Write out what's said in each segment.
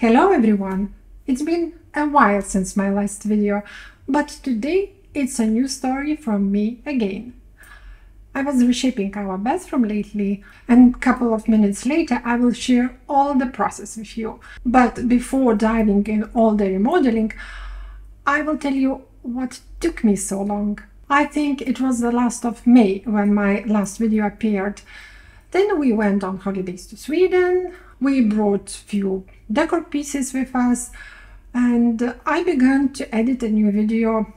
Hello everyone! It's been a while since my last video, but today it's a new story from me again. I was reshaping our bathroom lately and a couple of minutes later I will share all the process with you. But before diving in all the remodeling, I will tell you what took me so long. I think it was the last of May when my last video appeared. Then we went on holidays to Sweden, we brought few decor pieces with us and I began to edit a new video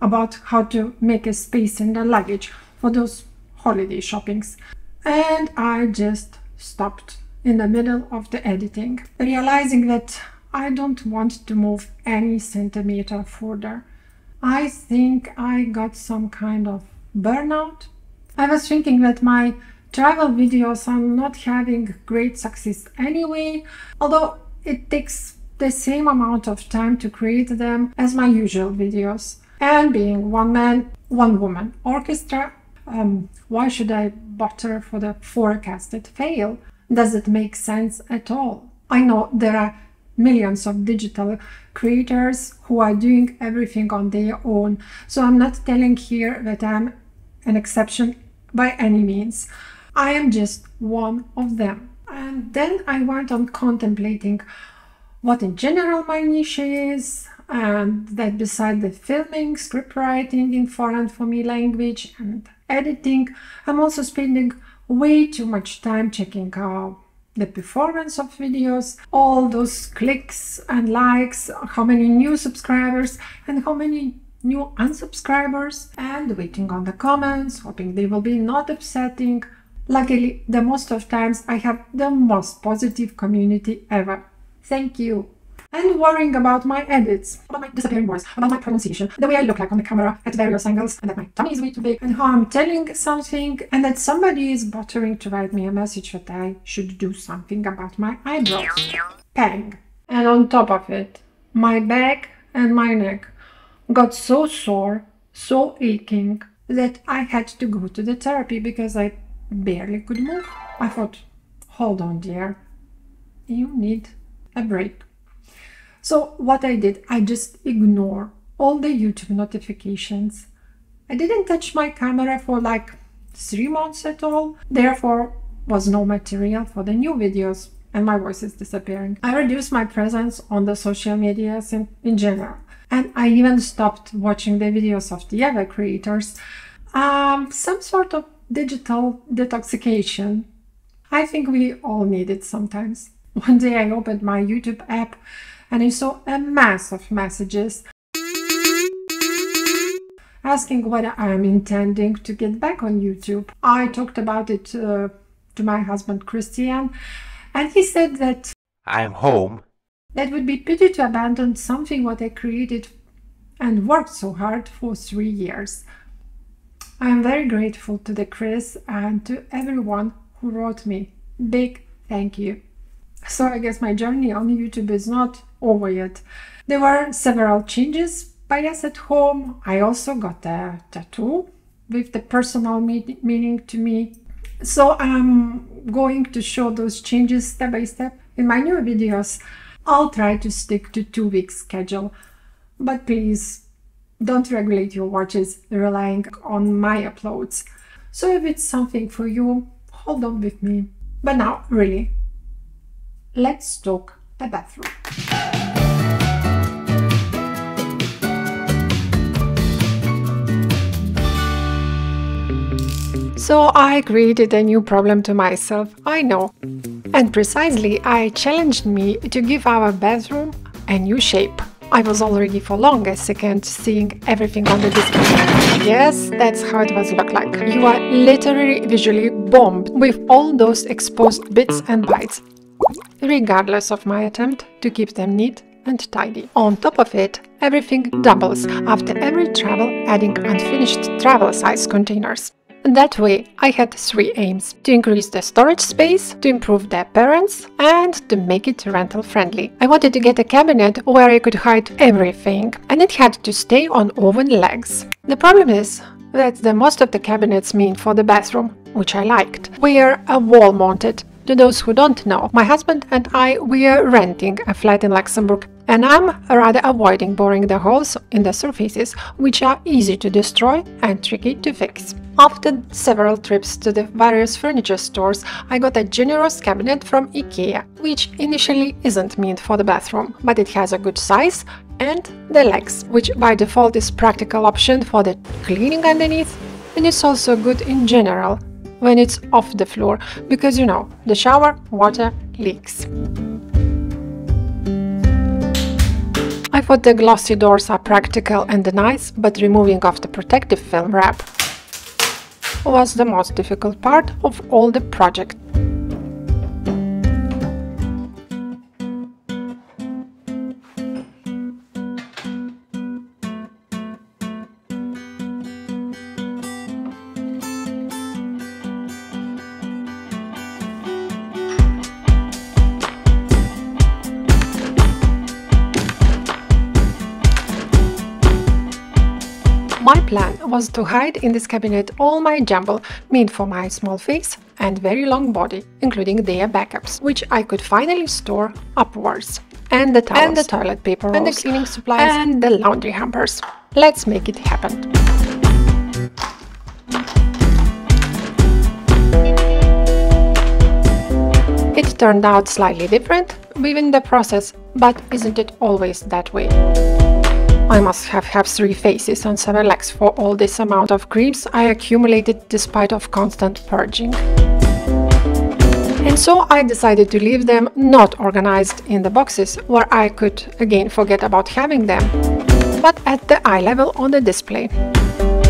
about how to make a space in the luggage for those holiday shoppings. And I just stopped in the middle of the editing, realizing that I don't want to move any centimeter further. I think I got some kind of burnout. I was thinking that my travel videos are not having great success anyway, although it takes the same amount of time to create them as my usual videos. And being one man, one woman orchestra, um, why should I bother for the forecasted fail? Does it make sense at all? I know there are millions of digital creators who are doing everything on their own. So I'm not telling here that I'm an exception by any means. I am just one of them. And then I went on contemplating what in general my niche is, and that beside the filming, script writing in foreign for me language, and editing, I'm also spending way too much time checking out the performance of videos, all those clicks and likes, how many new subscribers and how many new unsubscribers, and waiting on the comments, hoping they will be not upsetting. Luckily, the most of times I have the most positive community ever. Thank you and worrying about my edits, about my disappearing voice, about my pronunciation, the way I look like on the camera at various angles, and that my tummy is way too big, and how I'm telling something, and that somebody is bothering to write me a message that I should do something about my eyebrows. Pang. And on top of it, my back and my neck got so sore, so aching, that I had to go to the therapy because I barely could move. I thought, hold on, dear, you need a break. So what I did, I just ignore all the YouTube notifications. I didn't touch my camera for like three months at all. Therefore, was no material for the new videos and my voice is disappearing. I reduced my presence on the social medias in, in general. And I even stopped watching the videos of the other creators. Um, some sort of digital detoxification. I think we all need it sometimes. One day I opened my YouTube app and I saw a mass of messages asking whether I am intending to get back on YouTube. I talked about it uh, to my husband Christian, and he said that I'm home. That would be pity to abandon something what I created and worked so hard for three years. I am very grateful to the Chris and to everyone who wrote me. Big thank you. So I guess my journey on YouTube is not over yet. There were several changes by us at home. I also got a tattoo with the personal meaning to me. So I'm going to show those changes step by step in my new videos. I'll try to stick to two week schedule, but please don't regulate your watches relying on my uploads. So if it's something for you, hold on with me. But now, really, let's talk the bathroom. So I created a new problem to myself, I know. And precisely, I challenged me to give our bathroom a new shape. I was already for long a second seeing everything on the display. Yes, that's how it was look like. You are literally visually bombed with all those exposed bits and bytes, regardless of my attempt to keep them neat and tidy. On top of it, everything doubles after every travel adding unfinished travel size containers. That way, I had three aims to increase the storage space, to improve the appearance, and to make it rental friendly. I wanted to get a cabinet where I could hide everything, and it had to stay on oven legs. The problem is that the most of the cabinets mean for the bathroom, which I liked, were a wall mounted To those who don't know, my husband and I were renting a flat in Luxembourg and I'm rather avoiding boring the holes in the surfaces, which are easy to destroy and tricky to fix. After several trips to the various furniture stores, I got a generous cabinet from IKEA, which initially isn't meant for the bathroom, but it has a good size and the legs, which by default is practical option for the cleaning underneath, and it's also good in general when it's off the floor, because you know, the shower water leaks. I thought the glossy doors are practical and nice, but removing off the protective film wrap was the most difficult part of all the project. Plan was to hide in this cabinet all my jumble meant for my small face and very long body, including their backups, which I could finally store upwards. And the towels, and the toilet paper rolls, and the cleaning supplies, and the laundry hampers. Let's make it happen. It turned out slightly different within the process, but isn't it always that way? I must have had three faces and seven legs for all this amount of creams I accumulated despite of constant purging. And so I decided to leave them not organized in the boxes where I could again forget about having them, but at the eye level on the display.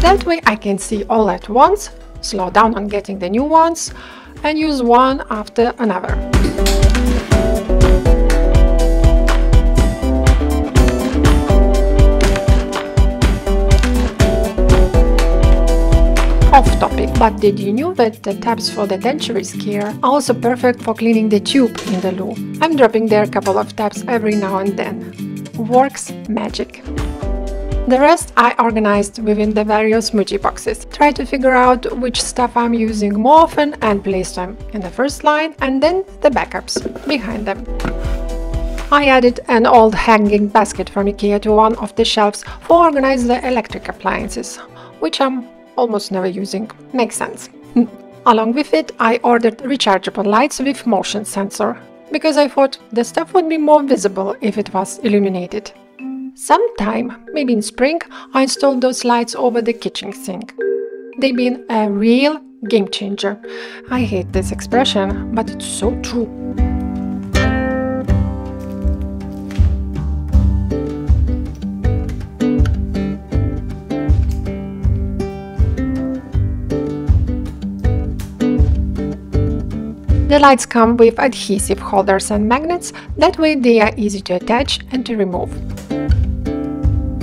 That way I can see all at once, slow down on getting the new ones, and use one after another. Off topic, but did you know that the tabs for the dentures care are also perfect for cleaning the tube in the loo? I'm dropping there a couple of tabs every now and then. Works magic. The rest I organized within the various Muji boxes. Try to figure out which stuff I'm using more often and place them in the first line and then the backups behind them. I added an old hanging basket from IKEA to one of the shelves for organize the electric appliances, which I'm almost never using. Makes sense. Along with it, I ordered rechargeable lights with motion sensor, because I thought the stuff would be more visible if it was illuminated. Sometime, maybe in spring, I installed those lights over the kitchen sink. They've been a real game changer. I hate this expression, but it's so true. Lights come with adhesive holders and magnets, that way they are easy to attach and to remove.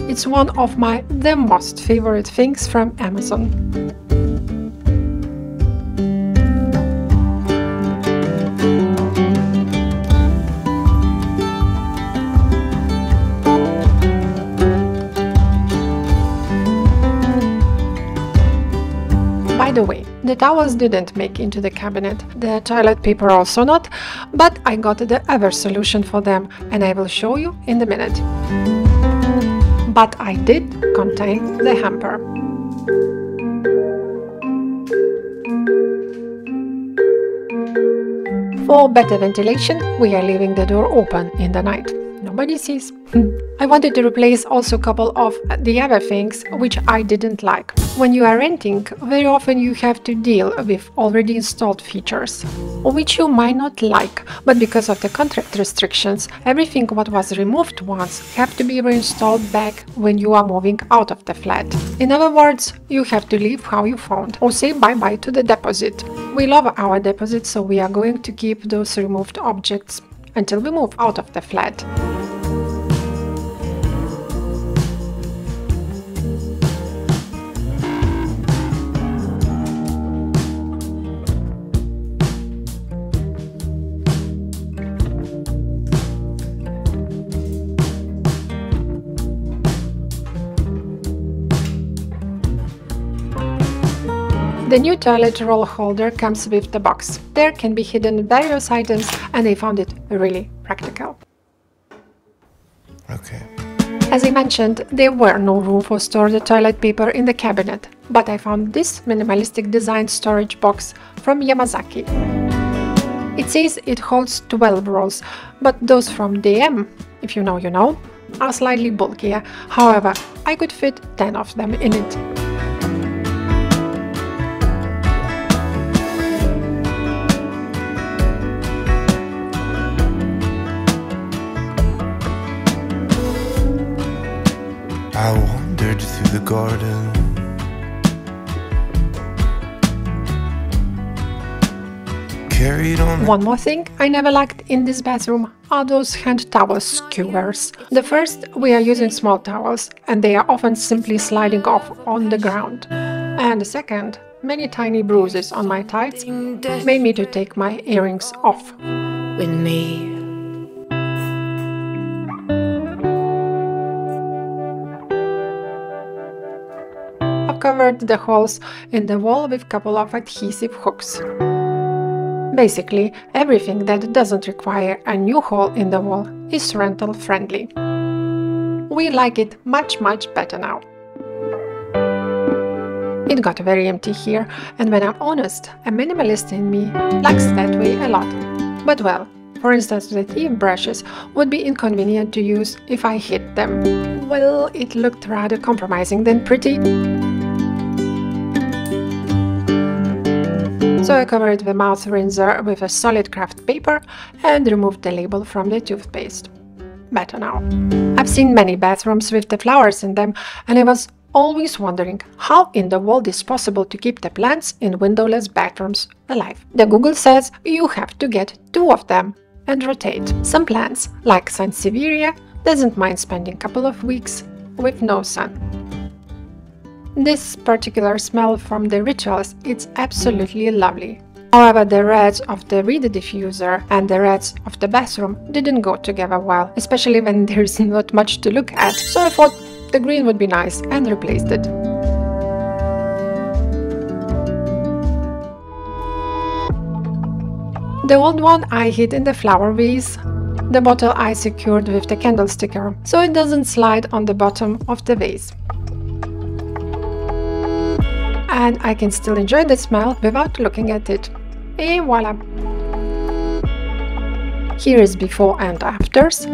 It's one of my the most favorite things from Amazon. The towels didn't make into the cabinet, the toilet paper also not, but I got the other solution for them and I will show you in a minute. But I did contain the hamper. For better ventilation, we are leaving the door open in the night nobody sees. I wanted to replace also a couple of the other things which I didn't like. When you are renting, very often you have to deal with already installed features, which you might not like, but because of the contract restrictions, everything what was removed once have to be reinstalled back when you are moving out of the flat. In other words, you have to leave how you found, or say bye-bye to the deposit. We love our deposit, so we are going to keep those removed objects until we move out of the flat. The new toilet roll holder comes with the box. There can be hidden various items and I found it really practical. Okay. As I mentioned, there were no room for store the toilet paper in the cabinet, but I found this minimalistic design storage box from Yamazaki. It says it holds 12 rolls, but those from DM, if you know you know, are slightly bulkier. However, I could fit 10 of them in it. Garden. On. One more thing I never liked in this bathroom are those hand towel skewers. The first, we are using small towels and they are often simply sliding off on the ground. And the second, many tiny bruises on my tights made me to take my earrings off. With me. Covered the holes in the wall with a couple of adhesive hooks. Basically, everything that doesn't require a new hole in the wall is rental friendly. We like it much much better now. It got very empty here, and when I'm honest, a minimalist in me likes that way a lot. But well, for instance, the teeth brushes would be inconvenient to use if I hit them. Well, it looked rather compromising than pretty. So I covered the mouth rinser with a solid craft paper and removed the label from the toothpaste. Better now. I've seen many bathrooms with the flowers in them and I was always wondering how in the world is possible to keep the plants in windowless bathrooms alive. The Google says you have to get two of them and rotate. Some plants, like Sansevieria, doesn't mind spending a couple of weeks with no sun. This particular smell from the rituals is absolutely lovely. However, the reds of the reed diffuser and the reds of the bathroom didn't go together well, especially when there's not much to look at, so I thought the green would be nice and replaced it. The old one I hid in the flower vase. The bottle I secured with the candle sticker, so it doesn't slide on the bottom of the vase and I can still enjoy the smell without looking at it. Et voila! Here is before and afters.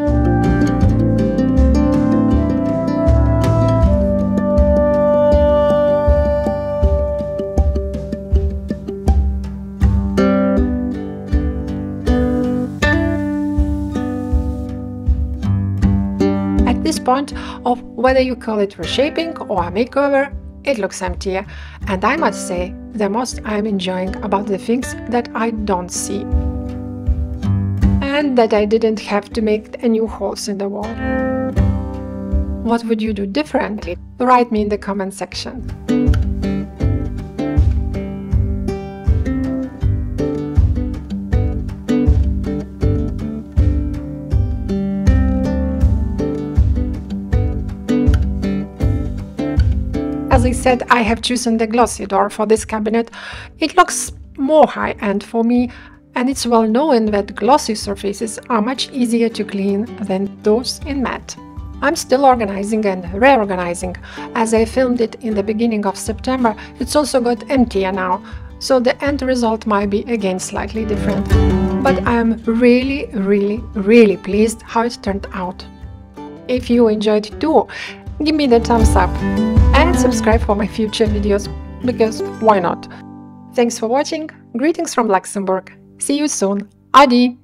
At this point of whether you call it reshaping or a makeover, it looks emptier, and I must say, the most I'm enjoying about the things that I don't see. And that I didn't have to make a new holes in the wall. What would you do differently? Write me in the comment section. I said, I have chosen the glossy door for this cabinet. It looks more high-end for me and it's well known that glossy surfaces are much easier to clean than those in matte. I'm still organizing and reorganizing. As I filmed it in the beginning of September, it's also got emptier now, so the end result might be again slightly different. But I'm really, really, really pleased how it turned out. If you enjoyed too, give me the thumbs up and subscribe for my future videos, because why not? Thanks for watching, greetings from Luxembourg, see you soon, adi!